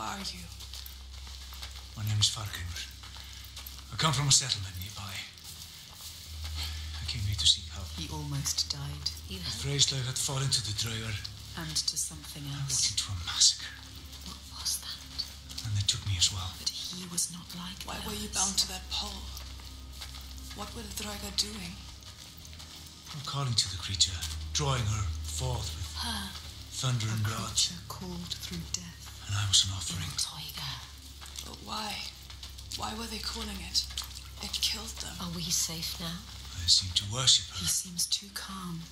are you? My name is Fargrimur. I come from a settlement nearby. I came here to seek help. He almost died. You The have. Freyslaug had fallen to the Draugar. And to something I walked else. into a massacre, What was that? and they took me as well. But he was not like Why the were you bound to that pole? What were the Draugar doing? I'm calling to the creature, drawing her forth with Her. thunder A and God, creature called through death. And I was an offering. Tiger. But why? Why were they calling it? It killed them. Are we safe now? I seem to worship her. He seems too calm.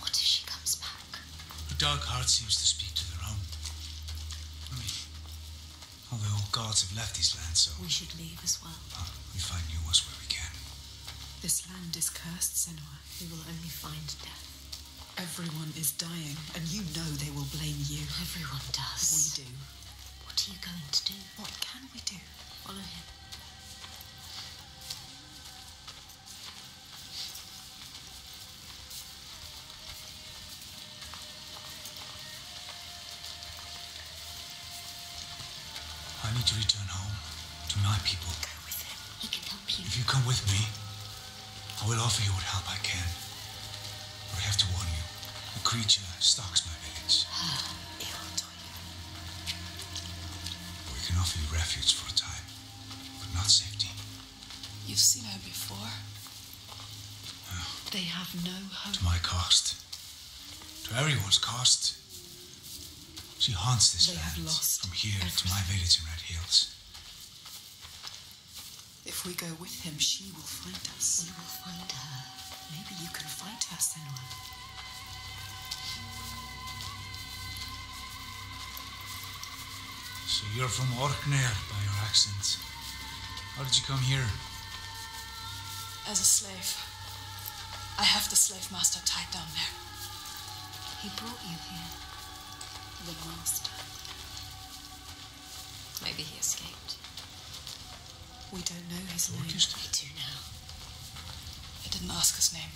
What if she comes back? Her dark heart seems to speak to their own. I mean, all the old gods have left these lands, so We should leave as well. uh, we find new ones where we can. This land is cursed, Senua. We will only find death. Everyone is dying, and you know they will blame you. Everyone does. We does. do. What are you going to do? What can we do? Follow him. I need to return home to my people. Go with him. He can help you. If you come with me, I will offer you what help I can. But I have to warn you, the creature stalks my village. We can offer you refuge for a time, but not safety. You've seen her before. Oh. They have no hope. To my cost. To everyone's cost. She haunts this They have land lost from here to my village in Red Hills. If we go with him, she will find us. We will find her. Maybe you can fight her, Senua. So you're from Orkneyr by your accent. How did you come here? As a slave. I have the slave master tied down there. He brought you here. The master. Maybe he escaped. We don't know his name. Thorkist? We do now. I didn't ask his name.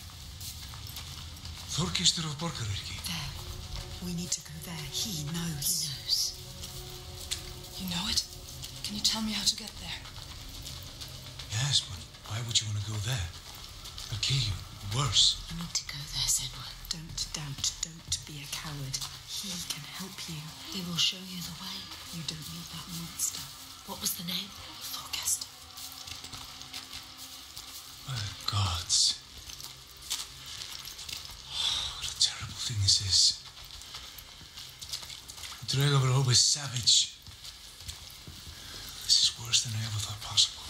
Thorgestur of Borgarvirki. There. We need to go there. He knows. He knows. You know it? Can you tell me how to get there? Yes, but why would you want to go there? I'll kill you. Worse. You need to go there, Senua. Don't doubt. Don't be a coward. He can help you. He will show you the way. You don't need that monster. What was the name? Thorgest. By the gods. Oh, what a terrible thing this is. The Draugar were always savage. Than I ever thought possible.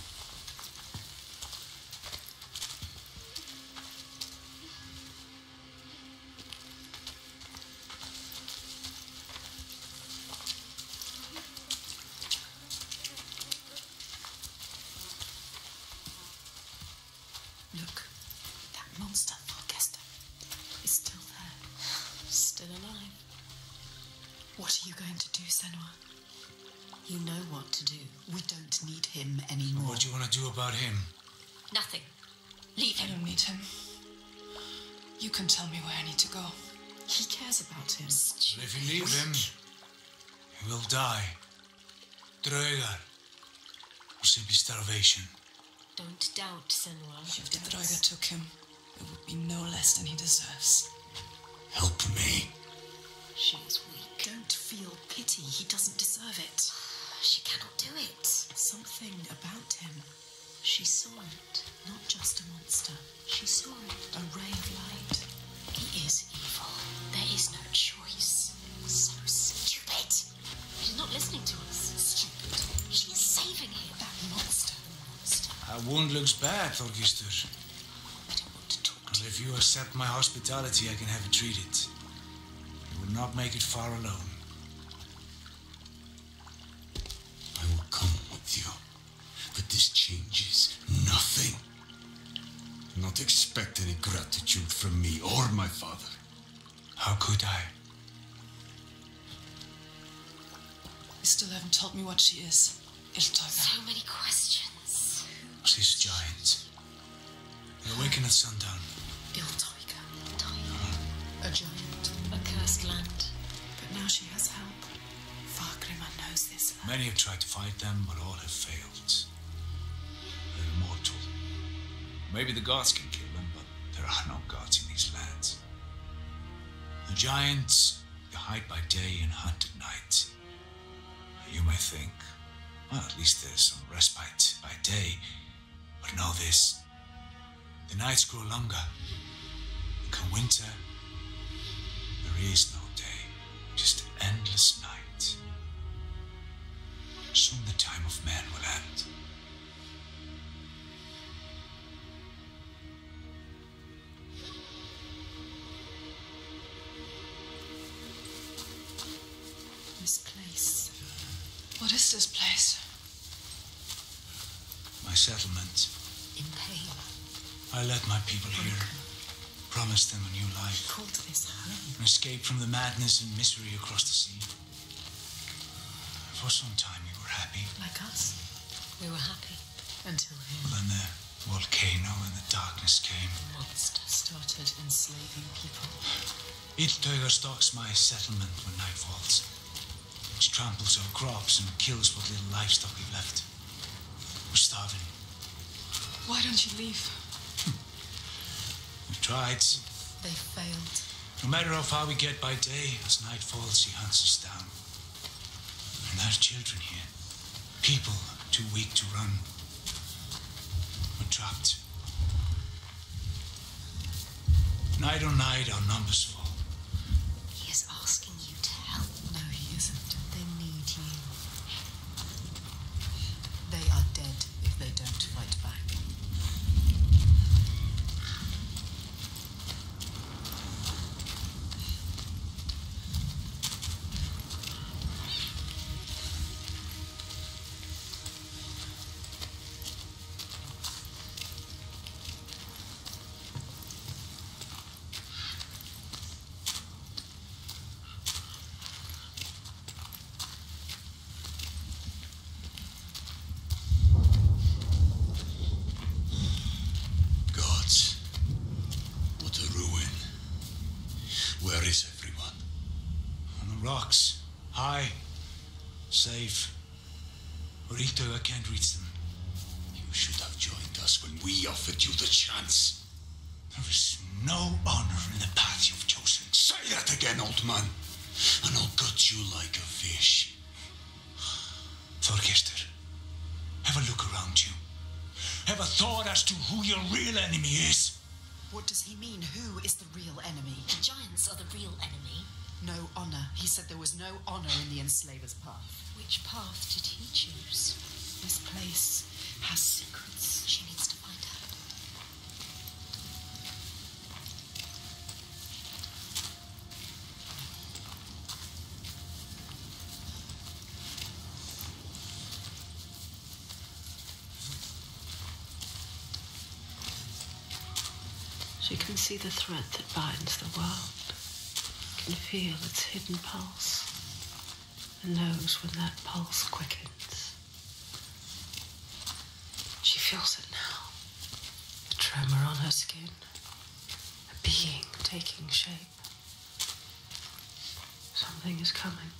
Don't need him anymore. What do you want to do about him? Nothing. Leave I him. don't need him. You can tell me where I need to go. He cares about him. But if you leave him, he will die. Draugar. Or simply starvation. Don't doubt, Senua. If the Draugar took him, it would be no less than he deserves. Help me. She is weak. Don't feel pity. He doesn't deserve it. She cannot do it. Something about him. She saw it. Not just a monster. She saw it. A ray of light. He is evil. There is no choice. So stupid. She's not listening to us. Stupid. She is saving him. That monster. Monster. That wound looks bad, Thorgestur. I don't want to talk But if you accept my hospitality, I can have it treated. You will not make it far alone. Nothing. Do Not expect any gratitude from me or my father. How could I? You still haven't told me what she is. Illtauga. So many questions. She's this giant? They awaken at sundown. Illtauga. Tiger. A giant. A cursed land. But now she has help. Fargrimur knows this. lad. Many have tried to fight them, but all have failed. Maybe the gods can kill them, but there are no gods in these lands. The giants, they hide by day and hunt at night. You may think, well, at least there's some respite by day. But know this the nights grow longer. Come winter, there is no day, just endless night. Soon the time of man will end. What is this place? My settlement. In pain. I led my people here, promised them a new life, Called this home. an escape from the madness and misery across the sea. For some time we were happy. Like us. We were happy. Until him. Then the volcano and the darkness came. The Monster started enslaving people. Illtauga stalks my settlement when night falls. She tramples our crops and kills what little livestock we've left. We're starving. Why don't you leave? We've tried. They failed. No matter how far we get by day, as night falls, he hunts us down. And there's children here. People too weak to run. We're trapped. Night on night, our numbers fall. He is asking you to help. No, he isn't. They need you. They are dead if they don't fight back. Gods, what a ruin. Where is everyone? On the rocks, high, safe. But Illtauga can't reach them. You should have joined us when we offered you the chance. There is no honor in the path you've chosen. Say that again, old man, and I'll gut you like a fish. Thorgestur, have a look around you. Have a thought as to who your real enemy is. What does he mean? Who is the real enemy? The giants are the real enemy. No honor. He said there was no honor in the enslaver's path. Which path did he choose? This place has secrets. She needs to find out. She can see the thread that binds the world, can feel its hidden pulse, and knows when that pulse quickens. She feels it now. The tremor on her skin, a being taking shape. Something is coming.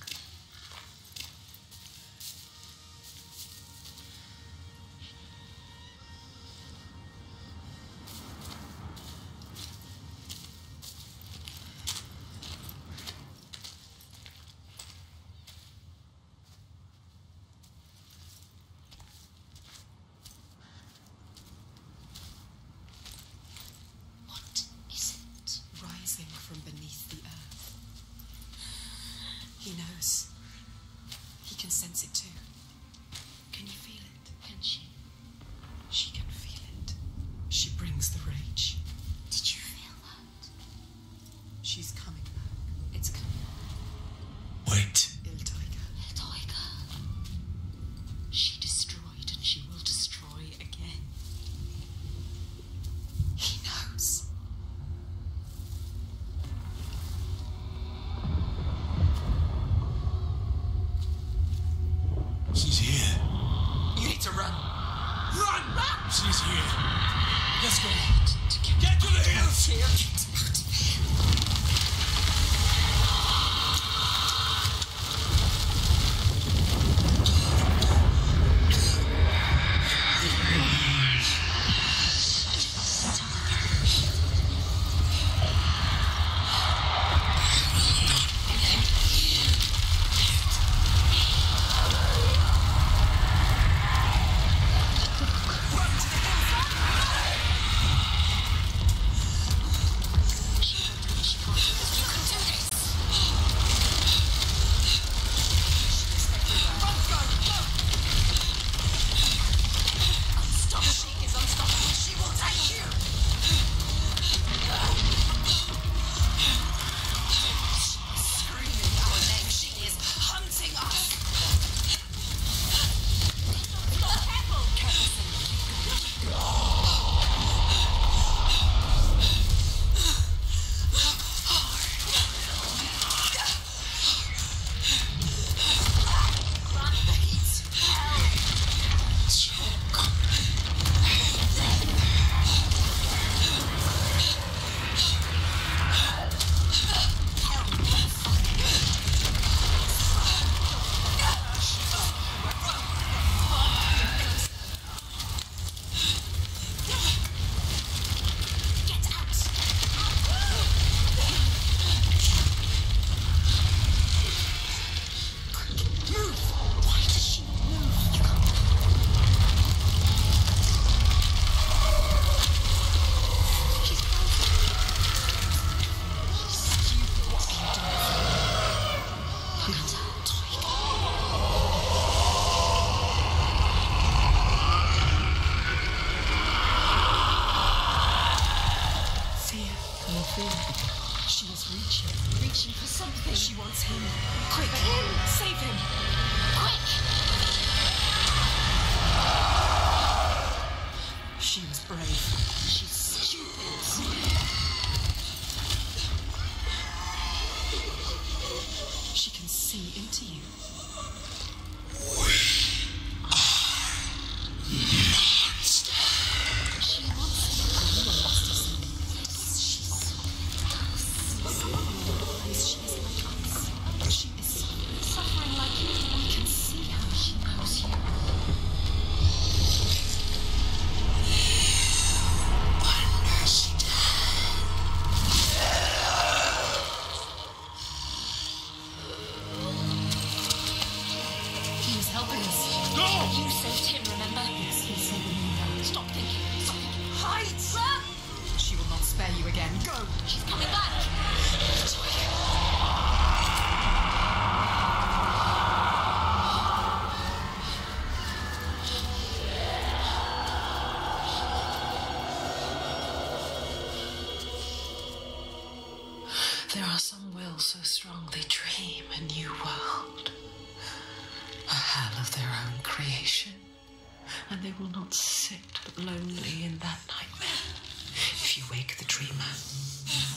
Will not sit lonely in that nightmare. If you wake the dreamer,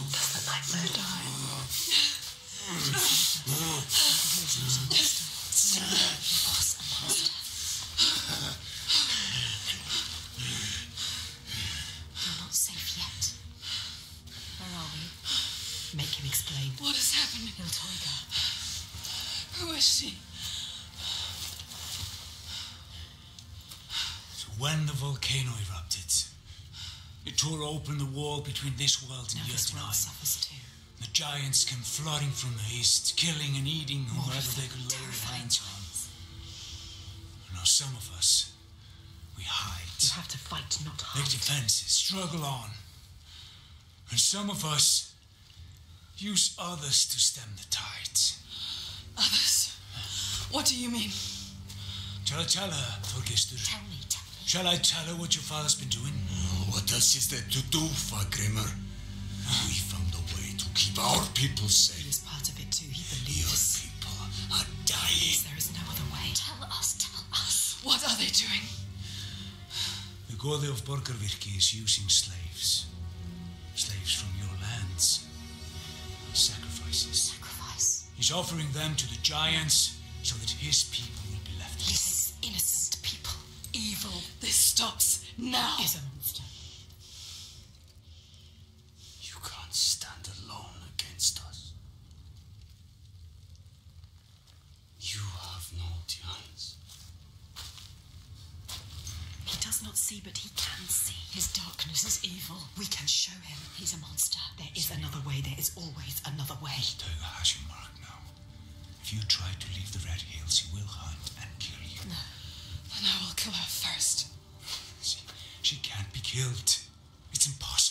does the nightmare die? You're not safe yet. Where are we? Make him explain. What is happening? Illtauga. Who is she? When the volcano erupted, it tore open the wall between this world and Now world suffers too. The giants came flooding from the east, killing and eating whoever they could lay their hands on. Now some of us, we hide, You have to fight, not hide. make defenses, struggle on. And some of us use others to stem the tide. Others? What do you mean? I tell her, Thorgestur? Tell me, tell me. Shall I tell her what your father's been doing? What else is there to do, Fargrimur? We found a way to keep our people safe. He safe. was part of it too. He Your believes. people are dying. There is no other way. Tell us, tell us. What are they doing? The Gode of Borgarvirki is using slaves. Slaves from your lands. Sacrifices. Sacrifice. He's offering them to the giants so that his people will Evil This stops now. is a monster. You can't stand alone against us. You have no chance. He does not see, but he can see. His darkness is evil. We can show him he's a monster. There is another way. There is always another way. Toga has your mark now. If you try to leave the Red Hills, he will hunt and kill you. Then I will kill her first. She, she can't be killed. It's impossible.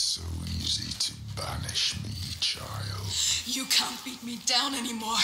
so easy to banish me, child. You can't beat me down anymore.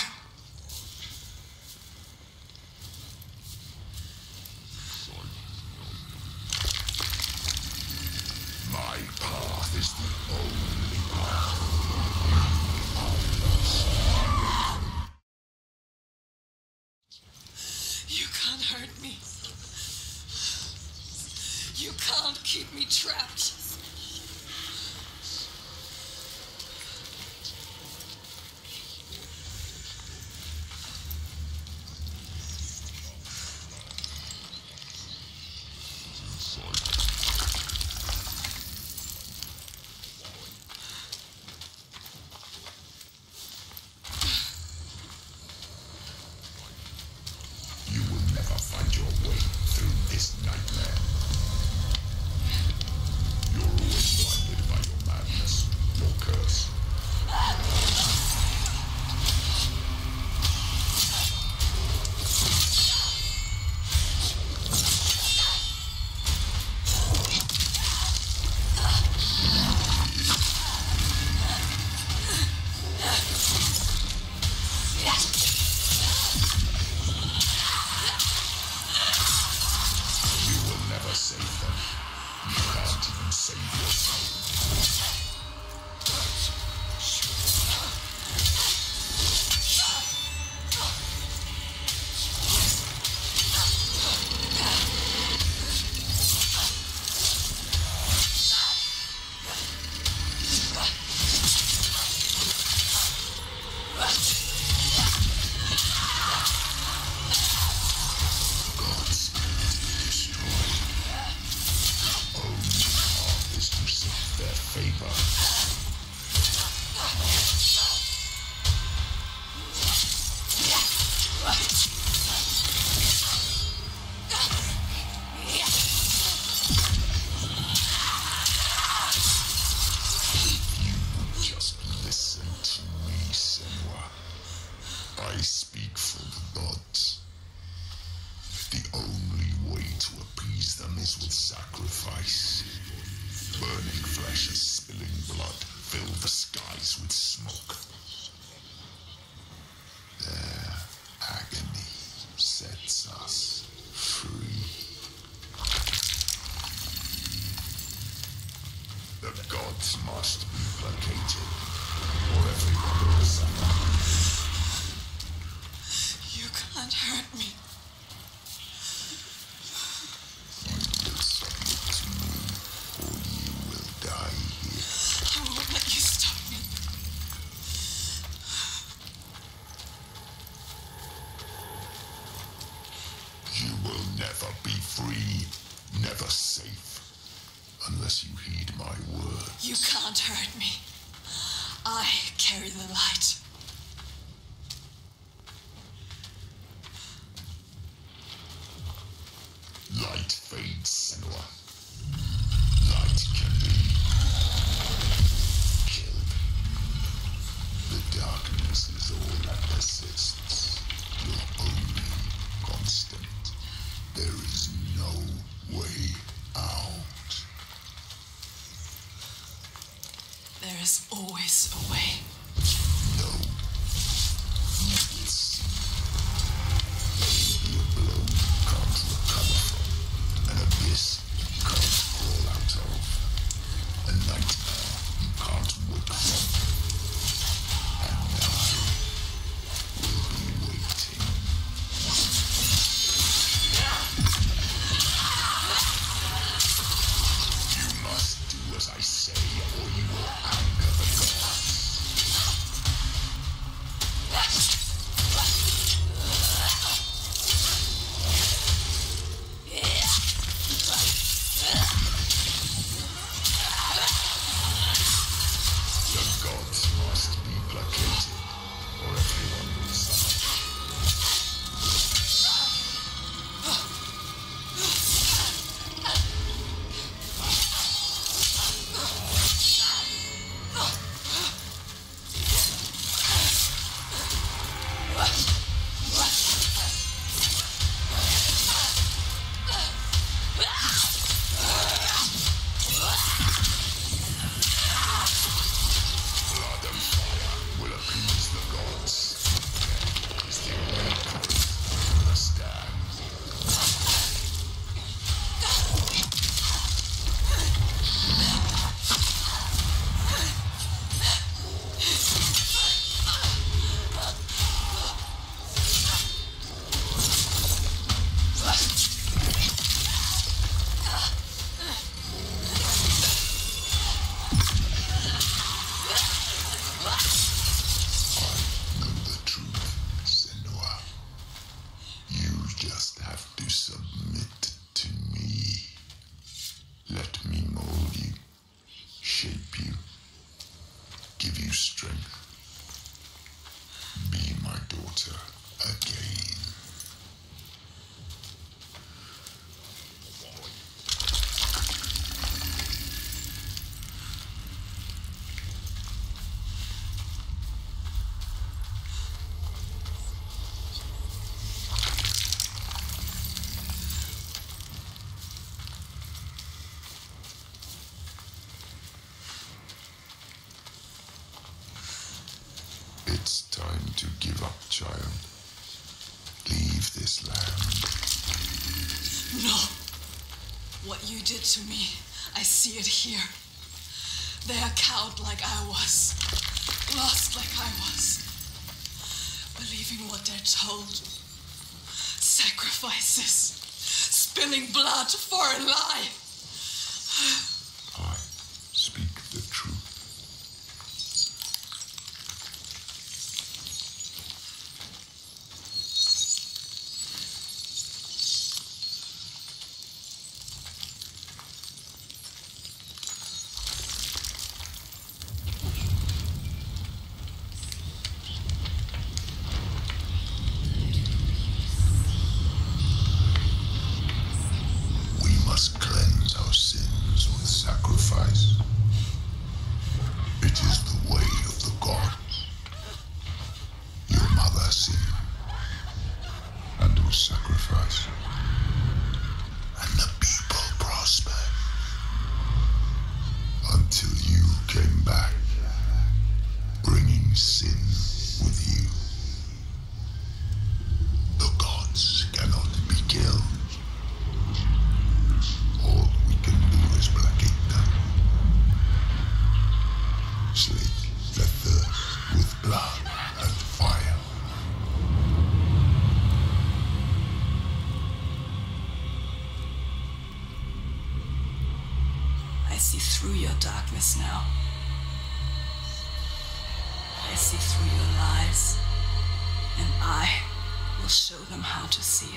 Be my daughter again. It's time to give up, child. Leave this land. No. What you did to me, I see it here. They are cowed like I was. Lost like I was. Believing what they're told. Sacrifices. Spilling blood for a lie.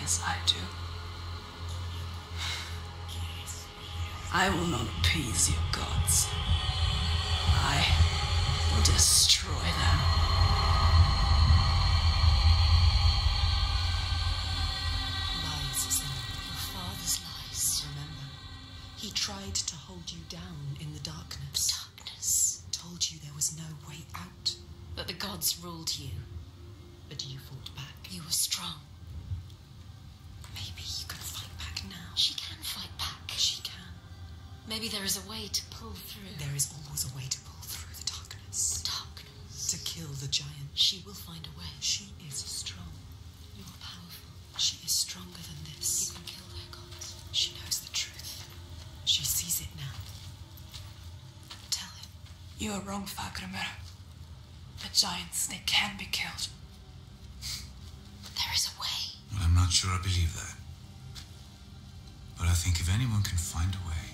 As I do. I will not appease your gods. I will destroy them. Lies. Your father's lies. Remember, he tried to hold you down in the darkness. Darkness. Told you there was no way out, That the gods ruled you. but you fought back. You were strong. Maybe you can fight back now. She can fight back. She can. Maybe there is a way to pull through. There is always a way to pull through the darkness. Darkness. To kill the giant. She will find a way. She is strong. You are powerful. She is stronger than You this. can kill her gods. She knows the truth. She sees it now. Tell him. You are wrong, Fargrimur. The giants, they can be killed. There is a way. Well, I'm not sure I believe that. But I think if anyone can find a way,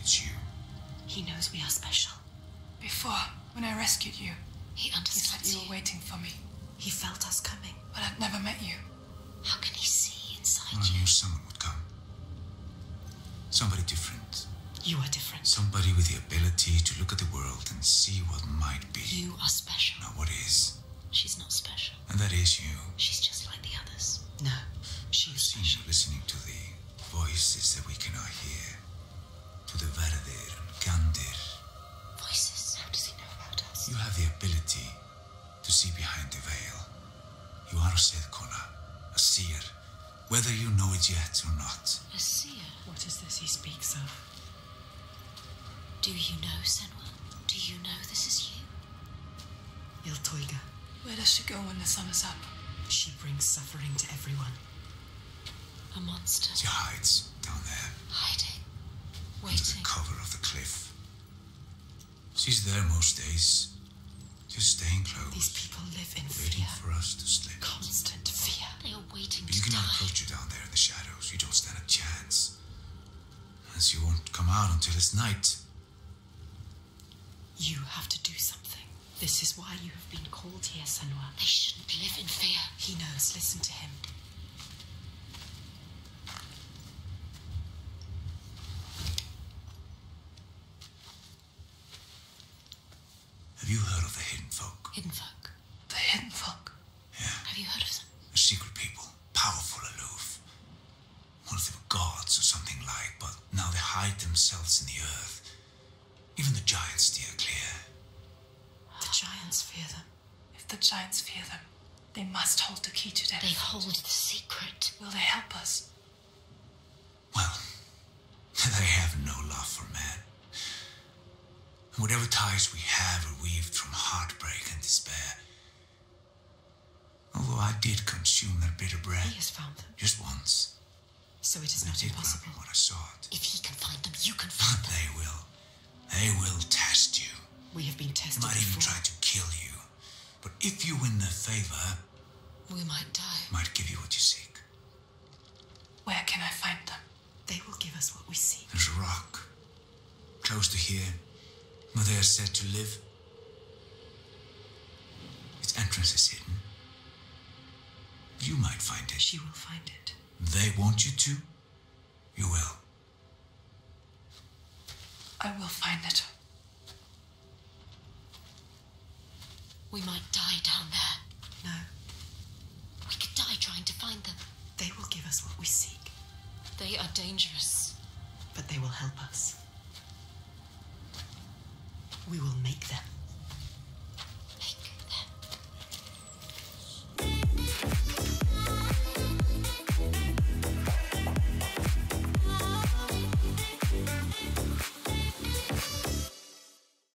it's you. He knows we are special. Before, when I rescued you, He you said you were waiting for me. He felt us coming. But I'd never met you. How can he see inside Well, I knew someone would come. Somebody different. You are different. Somebody with the ability to look at the world and see what might be, You are special. not what is. She's not special. And that is you. She's just like the others. No, she I've is seen special. listening to the voices that we cannot hear. To the Verdir and Gandir. Voices. How does he know about us? You have the ability to see behind the veil. You are a Sedkona, a seer, whether you know it yet or not. A seer. What is this he speaks of? Do you know, Senua? Do you know this is you? Illtauga. Where does she go when the sun is up? She brings suffering to everyone. A monster. She hides down there, Hiding. Waiting. under Waiting. the cover of the cliff. She's there most days, just staying close, These people live in waiting fear. for us to slip. Constant fear. They are waiting But to you cannot die. approach you down there in the shadows. You don't stand a chance. As you won't come out until it's night. You have to do something. This is why you have been called here, Senua. They shouldn't live in fear. He knows. Listen to him. themselves in the earth. Even the giants steer clear. The giants fear them. If the giants fear them, they must hold the key to their They hold the secret. Will they help us? Well, they have no love for man. And whatever ties we have are weaved from heartbreak and despair. Although I did consume that bitter bread. He has found them. Just once. So it is And I not did impossible. love what I sought. If he can find them, you can find But them. they will. They will test you. We have been They tested might even before. try to kill you. But if you win their favor, We might die. might give you what you seek. Where can I find them? They will give us what we seek. There's a rock close to here where they are said to live. Its entrance is hidden. You might find it. She will find it. They want you to. You will. I will find it. We might die down there. No, We could die trying to find them. they will give us what we seek, They are dangerous. but they will help us. We will make them.